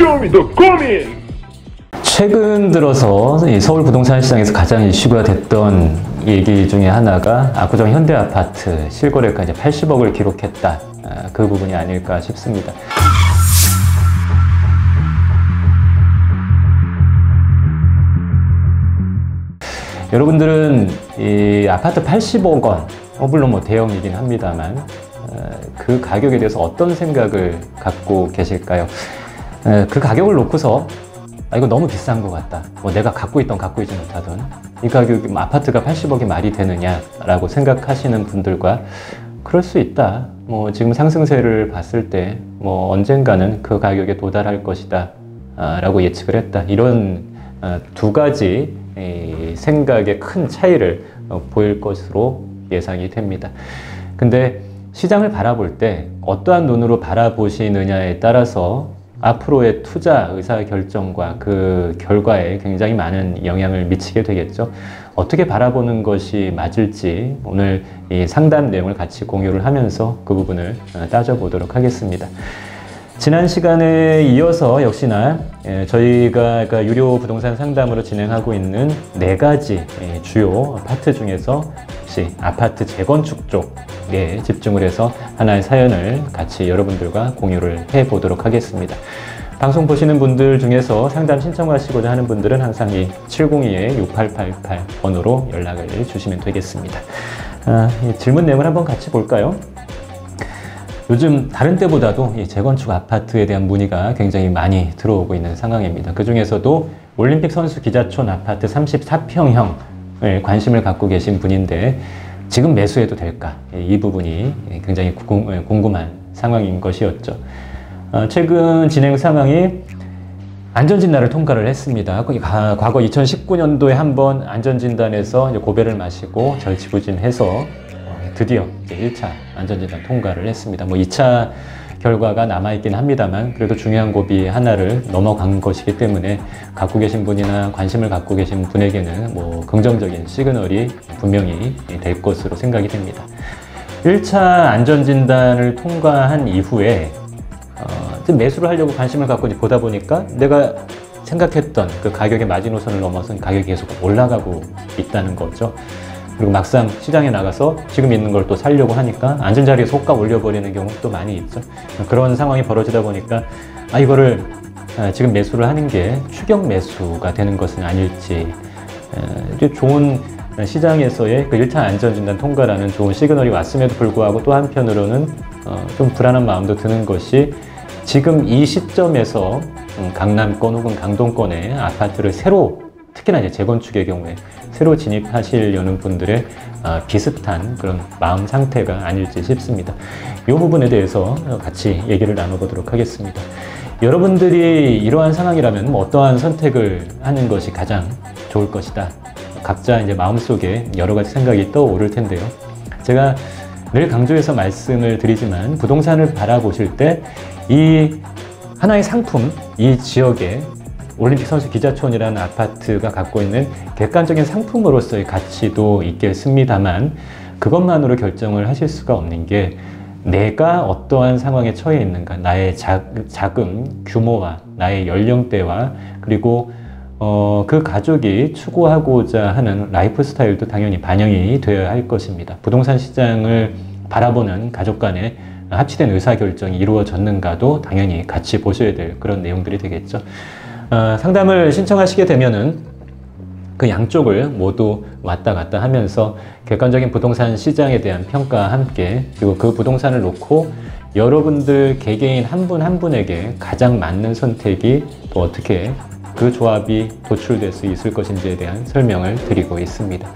Show me the 고민! 최근 들어서 이 서울 부동산 시장에서 가장 이슈가 됐던 얘기 중에 하나가 압구정 현대아파트 실거래가 이제 80억을 기록했다. 아, 그 부분이 아닐까 싶습니다. 여러분들은 이 아파트 80억 원, 어, 물론 뭐 대형이긴 합니다만 어, 그 가격에 대해서 어떤 생각을 갖고 계실까요? 어, 그 가격을 놓고서 아, 이거 너무 비싼 것 같다. 뭐 내가 갖고 있던 갖고 있지 못하던 이 가격 뭐 아파트가 80억이 말이 되느냐라고 생각하시는 분들과 그럴 수 있다. 뭐 지금 상승세를 봤을 때 뭐 언젠가는 그 가격에 도달할 것이다. 아, 라고 예측을 했다. 이런 어, 두 가지 이 생각의 큰 차이를 어, 보일 것으로 예상이 됩니다. 근데 시장을 바라볼 때 어떠한 눈으로 바라보시느냐에 따라서 앞으로의 투자 의사 결정과 그 결과에 굉장히 많은 영향을 미치게 되겠죠. 어떻게 바라보는 것이 맞을지 오늘 이 상담 내용을 같이 공유를 하면서 그 부분을 어, 따져보도록 하겠습니다. 지난 시간에 이어서 역시나 예, 저희가 그러니까 유료 부동산 상담으로 진행하고 있는 네 가지 예, 주요 파트 중에서 역시 아파트 재건축 쪽에 집중을 해서 하나의 사연을 같이 여러분들과 공유를 해 보도록 하겠습니다. 방송 보시는 분들 중에서 상담 신청하시고자 하는 분들은 항상 이 702-6888 번호로 연락을 주시면 되겠습니다. 아, 질문 내용을 한번 같이 볼까요? 요즘 다른 때보다도 이 재건축 아파트에 대한 문의가 굉장히 많이 들어오고 있는 상황입니다. 그 중에서도 올림픽 선수 기자촌 아파트 34평형을 관심을 갖고 계신 분인데 지금 매수해도 될까? 이 부분이 굉장히 궁금한 상황인 것이었죠. 어, 최근 진행 상황이 안전진단을 통과를 했습니다. 과거 2019년도에 한번 안전진단에서 고배를 마시고 절치부진해서 드디어 1차 안전진단 통과를 했습니다. 뭐 2차 결과가 남아있긴 합니다만 그래도 중요한 고비 하나를 넘어간 것이기 때문에 갖고 계신 분이나 관심을 갖고 계신 분에게는 뭐 긍정적인 시그널이 분명히 될 것으로 생각이 됩니다. 1차 안전진단을 통과한 이후에 어, 매수를 하려고 관심을 갖고 보다 보니까 내가 생각했던 그 가격의 마지노선을 넘어선 가격이 계속 올라가고 있다는 거죠. 그리고 막상 시장에 나가서 지금 있는 걸 또 살려고 하니까 앉은 자리에서 호가 올려버리는 경우도 많이 있죠. 그런 상황이 벌어지다 보니까 아 이거를 아, 지금 매수를 하는 게 추격 매수가 되는 것은 아닐지 좋은 시장에서의 그 1차 안전진단 통과라는 좋은 시그널이 왔음에도 불구하고 또 한편으로는 어, 좀 불안한 마음도 드는 것이 지금 이 시점에서 음, 강남권 혹은 강동권의 아파트를 새로 특히나 이제 재건축의 경우에 새로 진입하시려는 분들의 어, 비슷한 그런 마음 상태가 아닐지 싶습니다. 이 부분에 대해서 같이 얘기를 나눠보도록 하겠습니다. 여러분들이 이러한 상황이라면 뭐 어떠한 선택을 하는 것이 가장 좋을 것이다. 각자 이제 마음속에 여러 가지 생각이 떠오를 텐데요. 제가 늘 강조해서 말씀을 드리지만 부동산을 바라보실 때 이 하나의 상품, 이 지역에 올림픽 선수 기자촌이라는 아파트가 갖고 있는 객관적인 상품으로서의 가치도 있겠습니다만 그것만으로 결정을 하실 수가 없는 게 내가 어떠한 상황에 처해 있는가 나의 자, 자금 규모와 나의 연령대와 그리고 어, 그 가족이 추구하고자 하는 라이프 스타일도 당연히 반영이 되어야 할 것입니다. 부동산 시장을 바라보는 가족 간의 합치된 의사결정이 이루어졌는가도 당연히 같이 보셔야 될 그런 내용들이 되겠죠. 어, 상담을 신청하시게 되면은 그 양쪽을 모두 왔다 갔다 하면서 객관적인 부동산 시장에 대한 평가와 함께 그리고 그 부동산을 놓고 여러분들 개개인 한 분한 한 분에게 가장 맞는 선택이 또 어떻게 그 조합이 도출될 수 있을 것인지에 대한 설명을 드리고 있습니다.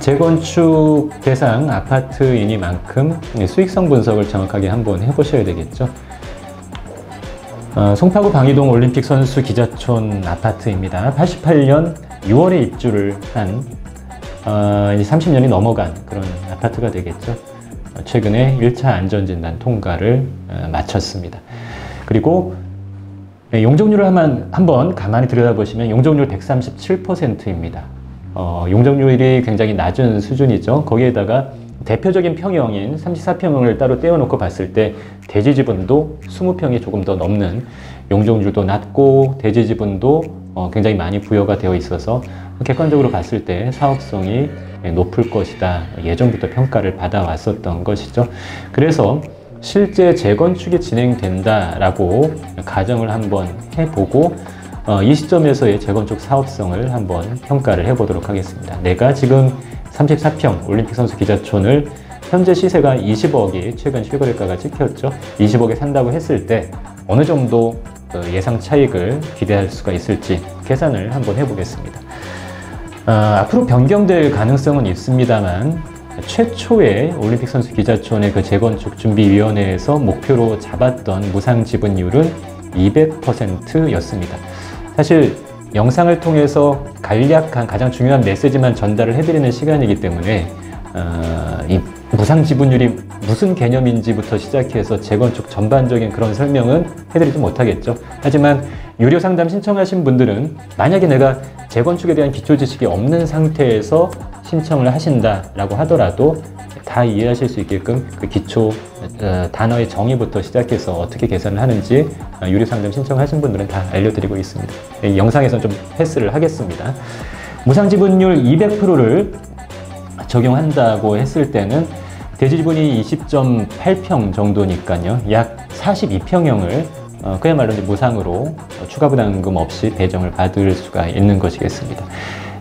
재건축 대상 아파트이니만큼 수익성 분석을 정확하게 한번 해보셔야 되겠죠. 어, 송파구 방이동 올림픽 선수 기자촌 아파트입니다. 88년 6월에 입주를 한 어, 30년이 넘어간 그런 아파트가 되겠죠. 어, 최근에 1차 안전진단 통과를 어, 마쳤습니다. 그리고 네, 용적률을 한번, 한번 가만히 들여다보시면 용적률 137%입니다. 어, 용적률이 굉장히 낮은 수준이죠. 거기에다가 대표적인 평형인 34평형을 따로 떼어놓고 봤을 때 대지 지분도 20평이 조금 더 넘는 용적률도 낮고 대지 지분도 어, 굉장히 많이 부여가 되어 있어서 객관적으로 봤을 때 사업성이 높을 것이다. 예전부터 평가를 받아왔었던 것이죠. 그래서 실제 재건축이 진행된다라고 가정을 한번 해보고 어, 이 시점에서의 재건축 사업성을 한번 평가를 해보도록 하겠습니다. 내가 지금 34평 올림픽 선수 기자촌을 현재 시세가 20억이 최근 실거래가가 찍혔죠. 20억에 산다고 했을 때 어느 정도 그 예상 차익을 기대할 수가 있을지 계산을 한번 해보겠습니다. 어, 앞으로 변경될 가능성은 있습니다만 최초의 올림픽 선수 기자촌의 그 재건축 준비위원회에서 목표로 잡았던 무상 지분율은 200%였습니다. 사실 영상을 통해서 간략한 가장 중요한 메시지만 전달을 해드리는 시간이기 때문에 어, 이 무상 지분율이 무슨 개념인지부터 시작해서 재건축 전반적인 그런 설명은 해드리지 못하겠죠. 하지만 유료 상담 신청하신 분들은 만약에 내가 재건축에 대한 기초 지식이 없는 상태에서 신청을 하신다라고 하더라도 다 이해하실 수 있게끔 그 기초 어, 단어의 정의부터 시작해서 어떻게 계산을 하는지 어, 유료 상담 신청하신 분들은 다 알려드리고 있습니다. 영상에서 좀 패스를 하겠습니다. 무상 지분율 200%를 적용한다고 했을 때는 대지 지분이 20.8평 정도니까요. 약 42평형을 어, 그야말로 무상으로 추가 부담금 없이 배정을 받을 수가 있는 것이겠습니다.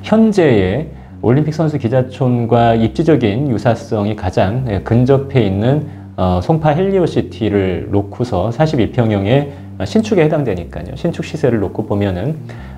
현재의 올림픽 선수 기자촌과 입지적인 유사성이 가장 네, 근접해 있는 어, 송파 헬리오시티를 놓고서 42평형의 신축에 해당되니까요. 신축 시세를 놓고 보면은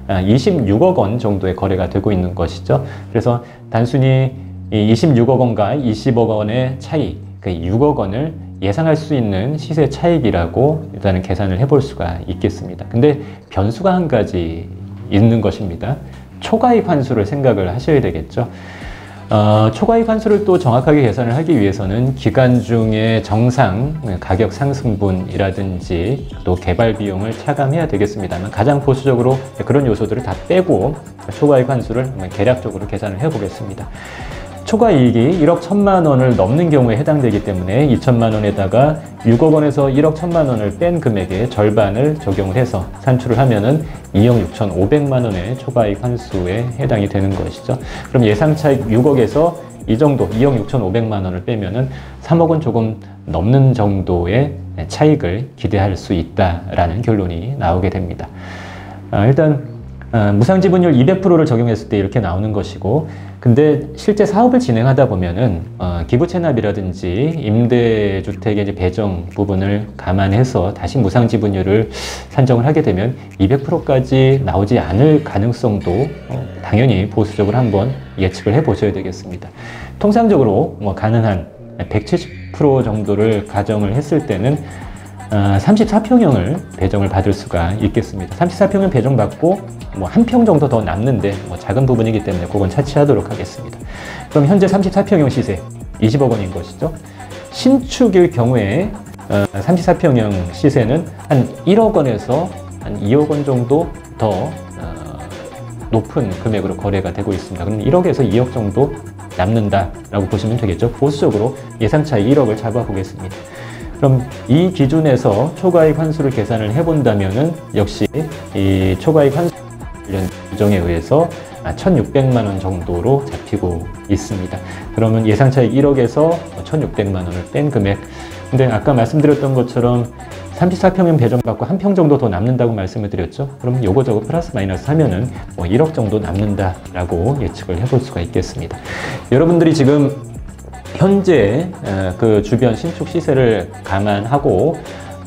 26억 아, 원 정도의 거래가 되고 있는 것이죠. 그래서 단순히 26억 원과 20억 원의 차이, 그 6억 원을 예상할 수 있는 시세 차익이라고 일단은 계산을 해볼 수가 있겠습니다. 근데 변수가 한 가지 있는 것입니다. 초과익 환수를 생각을 하셔야 되겠죠. 어, 초과익 환수를 또 정확하게 계산을 하기 위해서는 기간 중에 정상 가격 상승분이라든지 또 개발 비용을 차감해야 되겠습니다만 가장 보수적으로 그런 요소들을 다 빼고 초과익 환수를 계략적으로 계산을 해 보겠습니다. 초과 이익이 1억 1천만 원을 넘는 경우에 해당되기 때문에 2천만 원에다가 6억 원에서 1억 1천만 원을 뺀 금액의 절반을 적용을 해서 산출을 하면은 2억 6천 5백만 원의 초과 이익 환수에 해당이 되는 것이죠. 그럼 예상 차익 6억에서 이 정도 2억 6천 5백만 원을 빼면은 3억은 조금 넘는 정도의 차익을 기대할 수 있다라는 결론이 나오게 됩니다. 아, 일단 어, 무상 지분율 200%를 적용했을 때 이렇게 나오는 것이고 근데 실제 사업을 진행하다 보면은 어, 기부 체납이라든지 임대주택의 이제 배정 부분을 감안해서 다시 무상 지분율을 산정을 하게 되면 200%까지 나오지 않을 가능성도 어, 당연히 보수적으로 한번 예측을 해 보셔야 되겠습니다. 통상적으로 뭐 가능한 170% 정도를 가정을 했을 때는 34평형을 어, 배정을 받을 수가 있겠습니다. 34평형 배정받고 뭐 한 평 정도 더 남는데 뭐 작은 부분이기 때문에 그건 차치하도록 하겠습니다. 그럼 현재 34평형 시세 20억 원인 것이죠. 신축일 경우에 34평형 어, 시세는 한 1억 원에서 한 2억 원 정도 더 어, 높은 금액으로 거래가 되고 있습니다. 그럼 1억에서 2억 정도 남는다라고 보시면 되겠죠. 보수적으로 예상 차익 1억을 잡아 보겠습니다. 그럼 이 기준에서 초과익 환수를 계산을 해본다면은 역시 이 초과익 환수 관련 규정에 의해서 1,600만 원 정도로 잡히고 있습니다. 그러면 예상 차익 1억에서 1,600만 원을 뺀 금액. 근데 아까 말씀드렸던 것처럼 34평은 배정받고 한 평 정도 더 남는다고 말씀을 드렸죠. 그럼 요거 저거 플러스 마이너스 하면은 뭐 1억 정도 남는다라고 예측을 해볼 수가 있겠습니다. 여러분들이 지금 현재 그 주변 신축 시세를 감안하고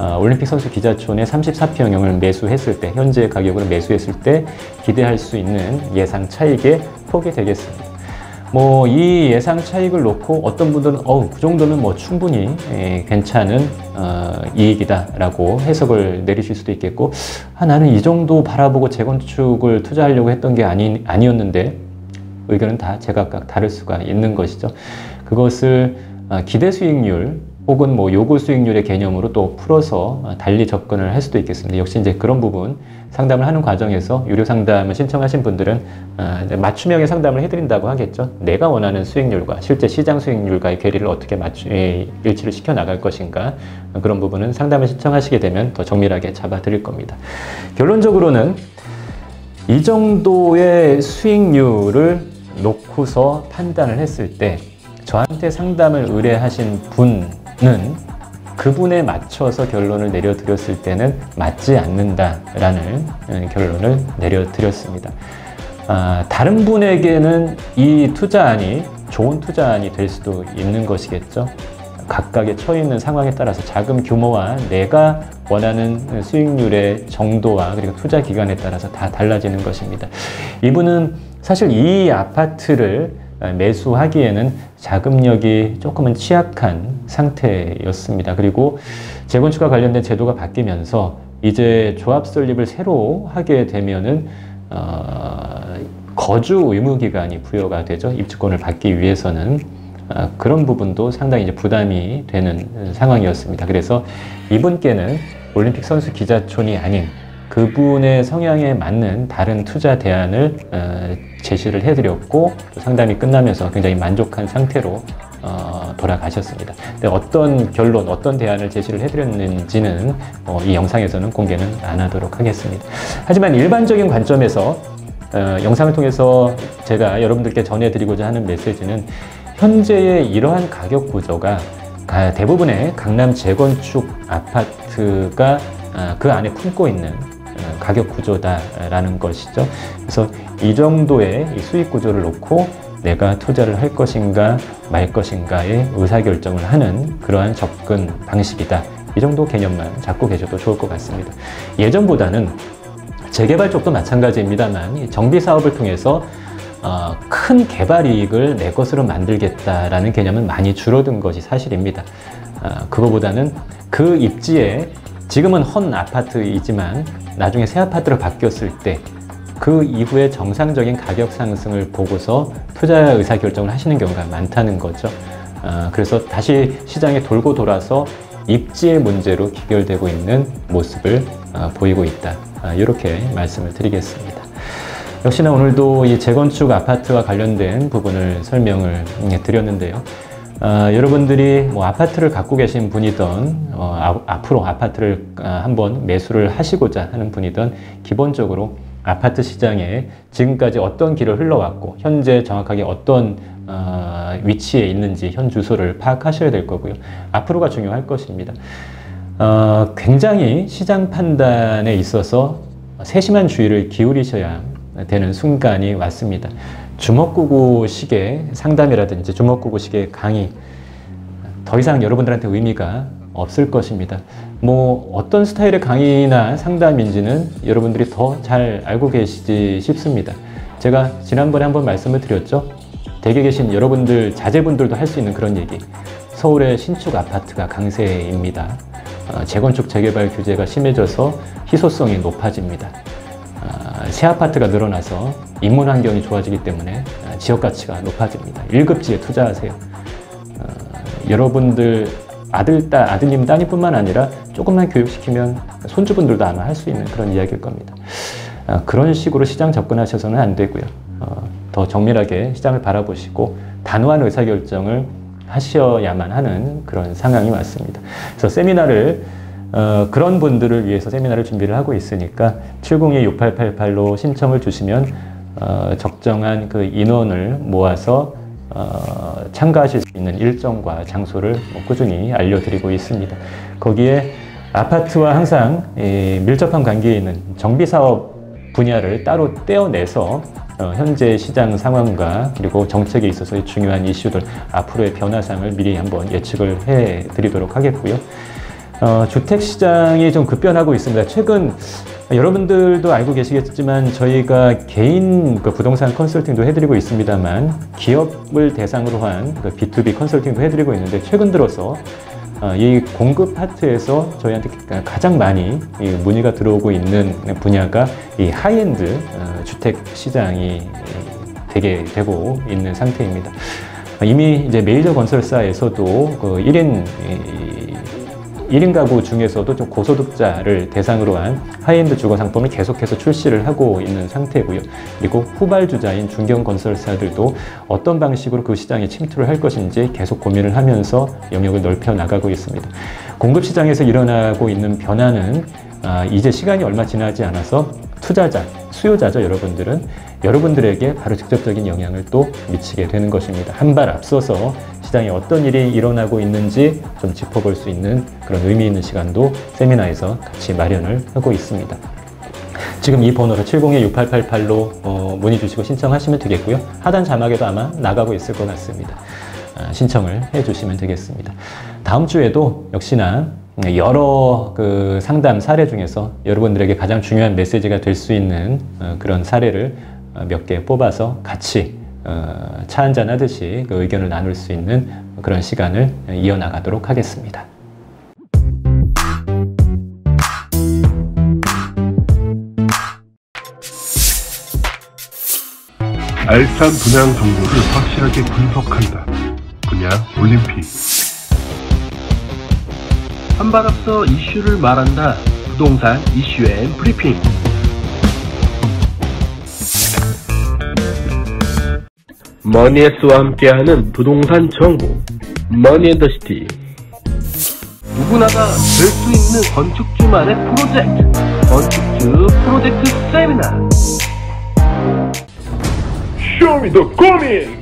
어, 올림픽 선수 기자촌의 34평형을 매수했을 때 현재 가격으로 매수했을 때 기대할 수 있는 예상 차익의 폭이 되겠습니다. 뭐 이 예상 차익을 놓고 어떤 분들은 어우 그 정도는 뭐 충분히 에, 괜찮은 어, 이익이다라고 해석을 내리실 수도 있겠고 아 나는 이 정도 바라보고 재건축을 투자하려고 했던 게 아니 아니었는데 의견은 다 제각각 다를 수가 있는 것이죠. 그것을 어, 기대 수익률 혹은 뭐 요구 수익률의 개념으로 또 풀어서 달리 접근을 할 수도 있겠습니다. 역시 이제 그런 부분 상담을 하는 과정에서 유료 상담을 신청하신 분들은 어, 맞춤형의 상담을 해드린다고 하겠죠. 내가 원하는 수익률과 실제 시장 수익률과의 괴리를 어떻게 맞추, 일치를 시켜 나갈 것인가 그런 부분은 상담을 신청하시게 되면 더 정밀하게 잡아드릴 겁니다. 결론적으로는 이 정도의 수익률을 놓고서 판단을 했을 때 저한테 상담을 의뢰하신 분은 그분에 맞춰서 결론을 내려드렸을 때는 맞지 않는다라는 어, 결론을 내려드렸습니다. 아, 다른 분에게는 이 투자안이 좋은 투자안이 될 수도 있는 것이겠죠. 각각에 처해 있는 상황에 따라서 자금 규모와 내가 원하는 수익률의 정도와 그리고 투자 기간에 따라서 다 달라지는 것입니다. 이분은 사실 이 아파트를 매수하기에는 자금력이 조금은 취약한 상태였습니다. 그리고 재건축과 관련된 제도가 바뀌면서 이제 조합 설립을 새로 하게 되면은 어, 거주 의무 기간이 부여가 되죠. 입주권을 받기 위해서는 어, 그런 부분도 상당히 이제 부담이 되는 상황이었습니다. 그래서 이분께는 올림픽 선수 기자촌이 아닌 그분의 성향에 맞는 다른 투자 대안을 어, 제시를 해드렸고 상담이 끝나면서 굉장히 만족한 상태로 어, 돌아가셨습니다. 근데 어떤 결론, 어떤 대안을 제시를 해드렸는지는 어, 이 영상에서는 공개는 안 하도록 하겠습니다. 하지만 일반적인 관점에서 어, 영상을 통해서 제가 여러분들께 전해드리고자 하는 메시지는 현재의 이러한 가격 구조가 대부분의 강남 재건축 아파트가 아, 그 안에 품고 있는 어, 가격 구조다라는 것이죠. 그래서 이 정도의 수익 구조를 놓고 내가 투자를 할 것인가 말 것인가의 의사결정을 하는 그러한 접근 방식이다. 이 정도 개념만 잡고 계셔도 좋을 것 같습니다. 예전보다는 재개발 쪽도 마찬가지입니다만 정비 사업을 통해서 어, 큰 개발 이익을 내 것으로 만들겠다라는 개념은 많이 줄어든 것이 사실입니다. 어, 그거보다는 그 입지에 지금은 헌 아파트이지만 나중에 새 아파트로 바뀌었을 때 그 이후에 정상적인 가격 상승을 보고서 투자 의사 결정을 하시는 경우가 많다는 거죠. 어, 그래서 다시 시장에 돌고 돌아서 입지의 문제로 귀결되고 있는 모습을 어, 보이고 있다. 어, 이렇게 말씀을 드리겠습니다. 역시나 오늘도 이 재건축 아파트와 관련된 부분을 설명을 드렸는데요. 어, 여러분들이 뭐 아파트를 갖고 계신 분이든 어, 아, 앞으로 아파트를 어, 한번 매수를 하시고자 하는 분이든 기본적으로 아파트 시장에 지금까지 어떤 길을 흘러왔고 현재 정확하게 어떤 어, 위치에 있는지 현 주소를 파악하셔야 될 거고요. 앞으로가 중요할 것입니다. 어, 굉장히 시장 판단에 있어서 세심한 주의를 기울이셔야 되는 순간이 왔습니다. 주먹구구식의 상담이라든지 주먹구구식의 강의 더 이상 여러분들한테 의미가 없을 것입니다. 뭐 어떤 스타일의 강의나 상담인지는 여러분들이 더 잘 알고 계시지 싶습니다. 제가 지난번에 한번 말씀을 드렸죠. 댁에 계신 여러분들 자제분들도 할 수 있는 그런 얘기. 서울의 신축 아파트가 강세입니다. 어, 재건축 재개발 규제가 심해져서 희소성이 높아집니다. 어, 새 아파트가 늘어나서 인문 환경이 좋아지기 때문에 어, 지역 가치가 높아집니다. 1급지에 투자하세요. 어, 여러분들 아들, 딸, 아드님, 따님뿐만 아니라 조금만 교육시키면 손주분들도 아마 할 수 있는 그런 이야기일 겁니다. 어, 그런 식으로 시장 접근하셔서는 안 되고요. 어, 더 정밀하게 시장을 바라보시고 단호한 의사결정을 하셔야만 하는 그런 상황이 왔습니다. 그래서 세미나를 어, 그런 분들을 위해서 세미나를 준비를 하고 있으니까 702-6888로 신청을 주시면 어, 적정한 그 인원을 모아서 어, 참가하실 수 있는 일정과 장소를 뭐 꾸준히 알려드리고 있습니다. 거기에 아파트와 항상 밀접한 관계에 있는 정비사업 분야를 따로 떼어내서 어, 현재 시장 상황과 그리고 정책에 있어서의 중요한 이슈들 앞으로의 변화상을 미리 한번 예측을 해 드리도록 하겠고요. 어, 주택 시장이 좀 급변하고 있습니다. 최근 여러분들도 알고 계시겠지만 저희가 개인 그 부동산 컨설팅도 해드리고 있습니다만 기업을 대상으로 한 그 B2B 컨설팅도 해드리고 있는데 최근 들어서 어, 이 공급 파트에서 저희한테 가장 많이 문의가 들어오고 있는 분야가 이 하이엔드 어, 주택 시장이 되게 되고 있는 상태입니다. 이미 이제 메이저 건설사에서도 그 1인 1인 가구 중에서도 좀 고소득자를 대상으로 한 하이엔드 주거 상품을 계속해서 출시를 하고 있는 상태고요. 그리고 후발주자인 중견 건설사들도 어떤 방식으로 그 시장에 침투를 할 것인지 계속 고민을 하면서 영역을 넓혀 나가고 있습니다. 공급 시장에서 일어나고 있는 변화는 아, 이제 시간이 얼마 지나지 않아서 투자자, 수요자죠, 여러분들은 여러분들에게 바로 직접적인 영향을 또 미치게 되는 것입니다. 한 발 앞서서 시장에 어떤 일이 일어나고 있는지 좀 짚어볼 수 있는 그런 의미 있는 시간도 세미나에서 같이 마련을 하고 있습니다. 지금 이 번호로 702-6888로 어, 문의 주시고 신청하시면 되겠고요. 하단 자막에도 아마 나가고 있을 것 같습니다. 아, 신청을 해 주시면 되겠습니다. 다음 주에도 역시나 여러 그 상담 사례 중에서 여러분들에게 가장 중요한 메시지가 될 수 있는 어, 그런 사례를 어, 몇개 뽑아서 같이 어, 차 한잔 하듯이 그 의견을 나눌 수 있는 그런 시간을 이어나가도록 하겠습니다. 알찬 분양 정보를 확실하게 분석한다. 분양 올림픽. 한 발 앞서 이슈를 말한다. 부동산 이슈 and 브리핑. 머니S와 함께하는 부동산 정보. Money and the City. 누구나가 될 수 있는 건축주만의 프로젝트. 건축주 프로젝트 세미나. 쇼미더 고민!